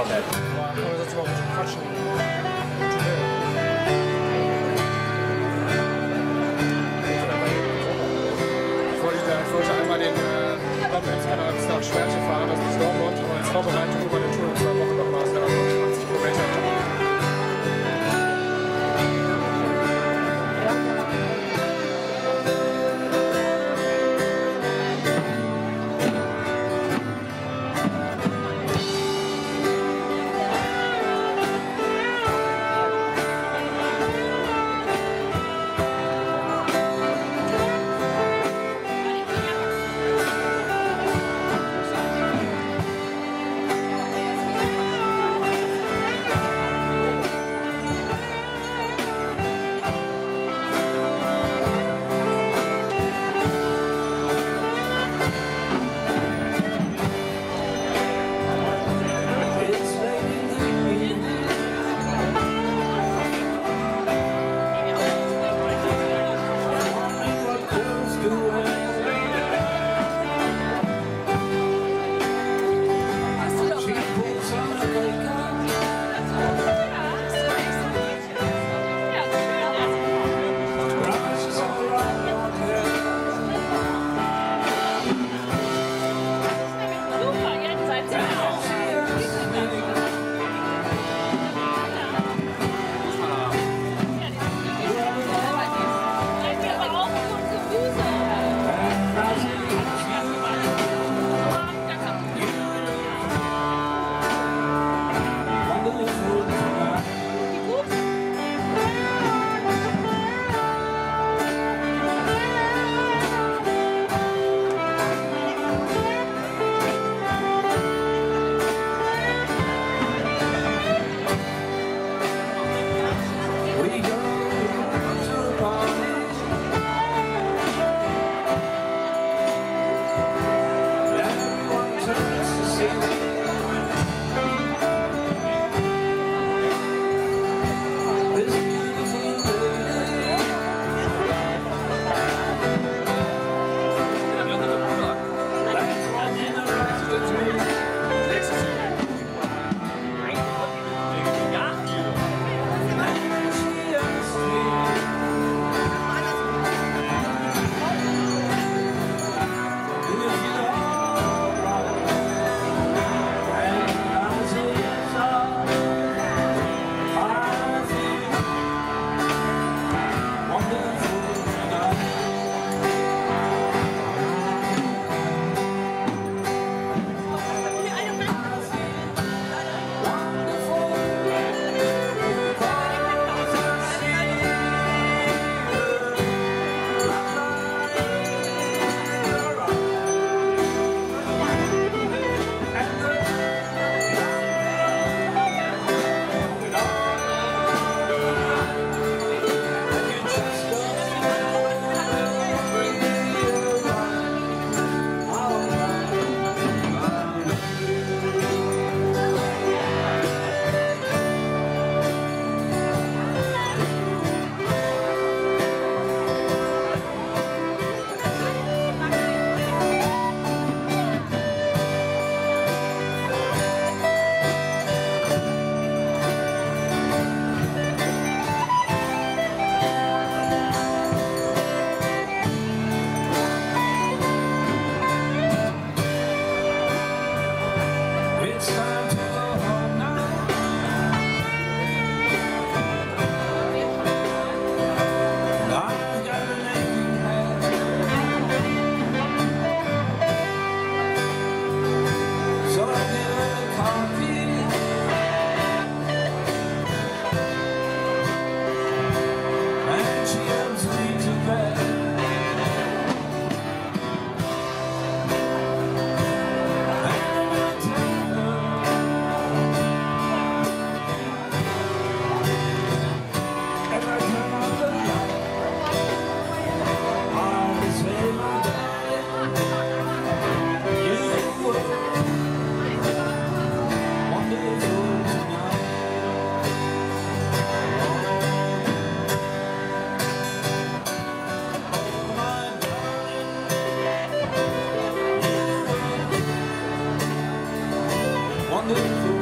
Okay. Zaczęła być kwacznie. to good food.